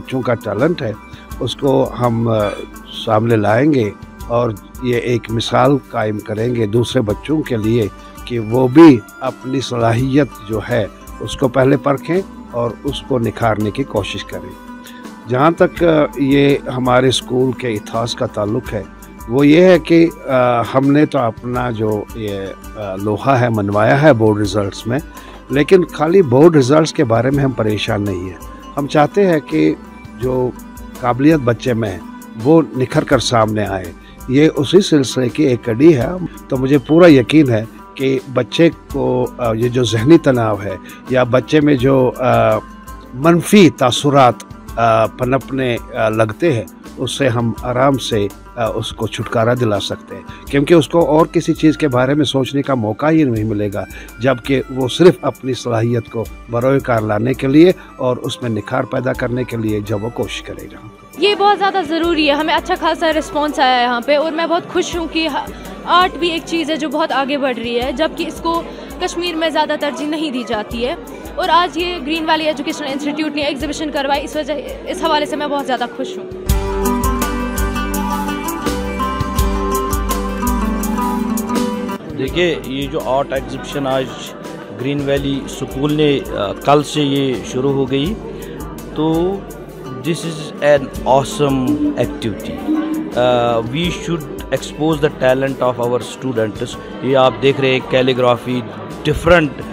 बच्चों का टैलेंट है, उसको हम सामने लाएँगे और ये एक मिसाल कायम करेंगे दूसरे बच्चों के लिए कि वो भी अपनी सलाहियत जो है, उसको पहले परखें और उसको निखारने की कोशिश करें। जहाँ तक ये हमारे स्कूल के इतिहास का ताल्लुक है, वो ये है कि हमने तो अपना जो ये लोहा है, मनवाया है बोर्ड रिज़ल्ट्स में, लेकिन खाली बोर्ड रिज़ल्ट्स के बारे में हम परेशान नहीं हैं। हम चाहते हैं कि जो काबिलियत बच्चे में है, वो निखर कर सामने आए। ये उसी सिलसिले की एक कड़ी है। तो मुझे पूरा यकीन है कि बच्चे को ये जो जहनी तनाव है या बच्चे में जो मनफी तासुरात पनपने लगते हैं उससे हम आराम से उसको छुटकारा दिला सकते हैं। क्योंकि उसको और किसी चीज़ के बारे में सोचने का मौका ही नहीं मिलेगा, जबकि वो सिर्फ़ अपनी सलाहियत को बरोए कार लाने के लिए और उसमें निखार पैदा करने के लिए जब वो कोशिश करेगा। ये बहुत ज़्यादा ज़रूरी है। हमें अच्छा खासा रिस्पॉन्स आया है यहाँ पे और मैं बहुत खुश हूँ कि आर्ट भी एक चीज़ है जो बहुत आगे बढ़ रही है, जबकि इसको कश्मीर में ज़्यादा तरजीह नहीं दी जाती है। और आज ये ग्रीन वैली एजुकेशनल इंस्टीट्यूट ने एग्जीबिशन करवाई, इस वजह, इस हवाले से मैं बहुत ज़्यादा खुश हूँ। देखिए, ये जो आर्ट एग्जिबिशन आज ग्रीन वैली स्कूल ने कल से ये शुरू हो गई। तो this is an awesome activity we should expose the talent of our students ये आप देख रहे हैं कैलीग्राफी डिफरेंट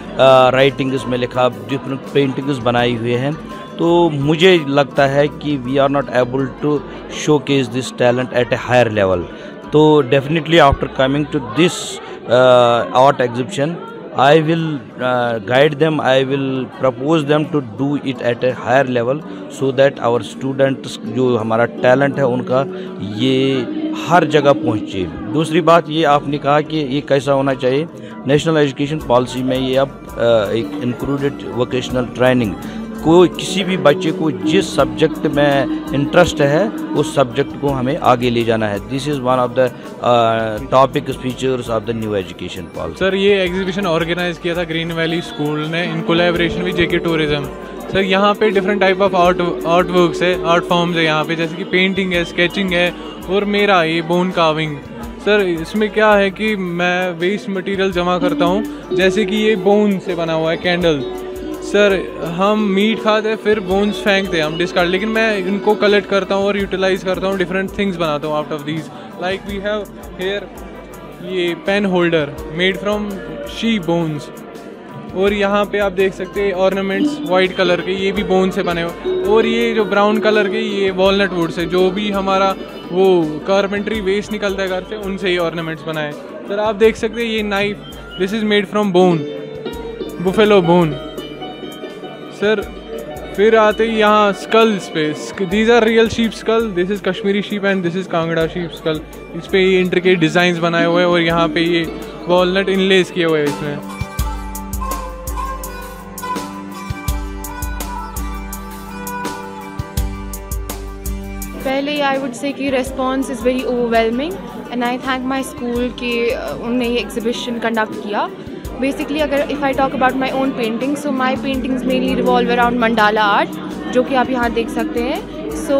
राइटिंग्स में लिखा डिफरेंट पेंटिंग्स बनाई हुए हैं। तो मुझे लगता है कि we are not able to showcase this talent at a higher level तो definitely after coming to this art exhibition I will uh, guide them, I will propose them to do it at a higher level so that our students जो हमारा talent है उनका ये हर जगह पहुँचे। दूसरी बात ये आपने कहा कि ये कैसा होना चाहिए? नेशनल एजुकेशन पॉलिसी में ये अब एक इंक्लूडेड वोकेशनल ट्रेनिंग कोई किसी भी बच्चे को जिस सब्जेक्ट में इंटरेस्ट है, उस सब्जेक्ट को हमें आगे ले जाना है। This is one of the topic features of the new education policy sir ये एग्जीबिशन ऑर्गेनाइज किया था ग्रीन वैली स्कूल ने in collaboration with JK tourism sir यहाँ पे different type of art art works है आर्ट फॉर्म्स है यहाँ पे, जैसे कि पेंटिंग है स्केचिंग है, और मेरा ये बोन काविंग सर इसमें क्या है कि मैं वेस्ट मटेरियल जमा करता हूँ, जैसे कि ये बोन से बना हुआ है कैंडल सर, हम मीट खाते हैं, फिर बोन्स फेंकते हैं हम डिस्कार्ड लेकिन मैं इनको कलेक्ट करता हूँ और यूटिलाइज करता हूँ डिफरेंट थिंग्स बनाता हूँ out of these like we have here ये pen holder made from sheep bones और यहाँ पे आप देख सकते हैं ऑर्नामेंट्स वाइट कलर के, ये भी बोन से बने हुए। और ये जो ब्राउन कलर के, ये वॉलनट वुड से, जो भी हमारा वो कारपेंट्री वेस्ट निकलता है घर से, उनसे ही ऑर्नामेंट्स बनाए। सर, आप देख सकते हैं ये knife this is made from bone buffalo bone sir, फिर आते ही यहाँ स्कल्स पे। These are real sheep skull this is Kashmiri sheep and this is Kangra sheep skull इस पे ये इंट्रिकेट डिज़ाइन बनाए हुए हैं और यहाँ पे ये वॉलनट इनलेस किए हुए हैं इसमें। पहले आई वुड से कि response is very overwhelming and I thank my school कि उन्होंने ये एग्जीबिशन कंडक्ट किया। बेसिकली अगर if I talk about my own painting so my paintings mainly revolve around mandala art जो कि आप यहाँ देख सकते हैं। So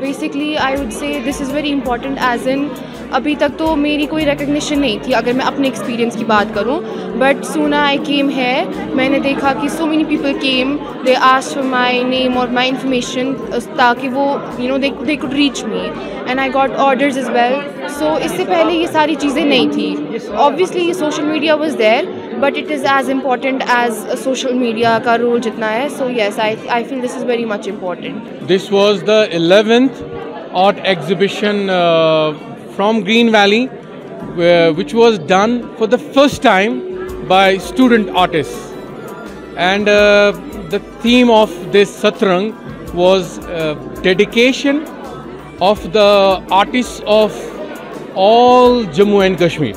basically I would say this is very important as in अभी तक तो मेरी कोई रिकग्निशन नहीं थी, अगर मैं अपने एक्सपीरियंस की बात करूँ। बट सुना आई केम है मैंने देखा कि so many people came they asked for my name और माई इन्फॉर्मेशन ताकि वो you know they could reach me and I got orders as well so इससे पहले ये सारी चीज़ें नहीं थी। ऑब्वियसली ये social media was there but it is as important as social media का रोल जितना है। So yes I I feel this is very much important this was the eleventh art exhibition from Green Valley, uh, which was done for the first time by student artists. And uh, the theme of this Satrang was uh, dedication of the artists of all Jammu and Kashmir.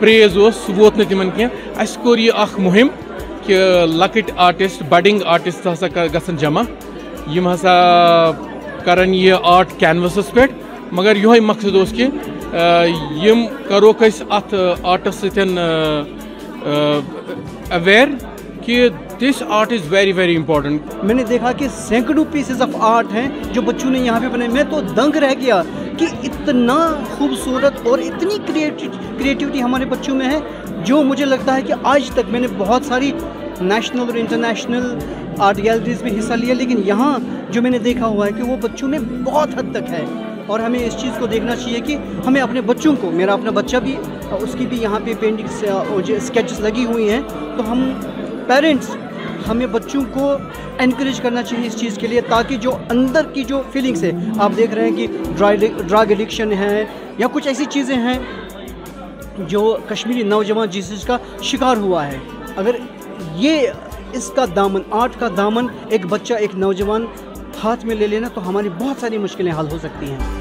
तिमन तथ वो तिमन तिमन due praise वोत न तिमन कह core यह मुहिम कि लकट artist budding artist हसा गसन जमा यम हसा करन यह आर्ट कैनवसस पे मगर यो मकसद कि यम करोक अत आर्टस सतन अवेयर कि this art is very very important मैंने देखा कि सैकड़ों पीसेस ऑफ़ आर्ट हैं जो बच्चों ने यहाँ पे बनाए। मैं तो दंग रह गया। कि इतना खूबसूरत और इतनी क्रिएटिविटी हमारे बच्चों में है, जो मुझे लगता है कि आज तक मैंने बहुत सारी नेशनल और इंटरनेशनल आर्ट गैलरीज में हिस्सा लिया, लेकिन यहाँ जो मैंने देखा हुआ है कि वो बच्चों में बहुत हद तक है। और हमें इस चीज़ को देखना चाहिए कि हमें अपने बच्चों को, मेरा अपना बच्चा भी, उसकी भी यहाँ पे पेंटिंग्स स्केचेस लगी हुई हैं तो हम पेरेंट्स हमें बच्चों को इनक्रेज करना चाहिए इस चीज़ के लिए ताकि जो अंदर की जो फीलिंग्स है, आप देख रहे हैं कि ड्रग एडिक्शन है या कुछ ऐसी चीज़ें हैं जो कश्मीरी नौजवान जिस का शिकार हुआ है। अगर ये इसका दामन, आर्ट का दामन एक बच्चा, एक नौजवान हाथ में ले लेना तो हमारी बहुत सारी मुश्किलें हल हो सकती हैं।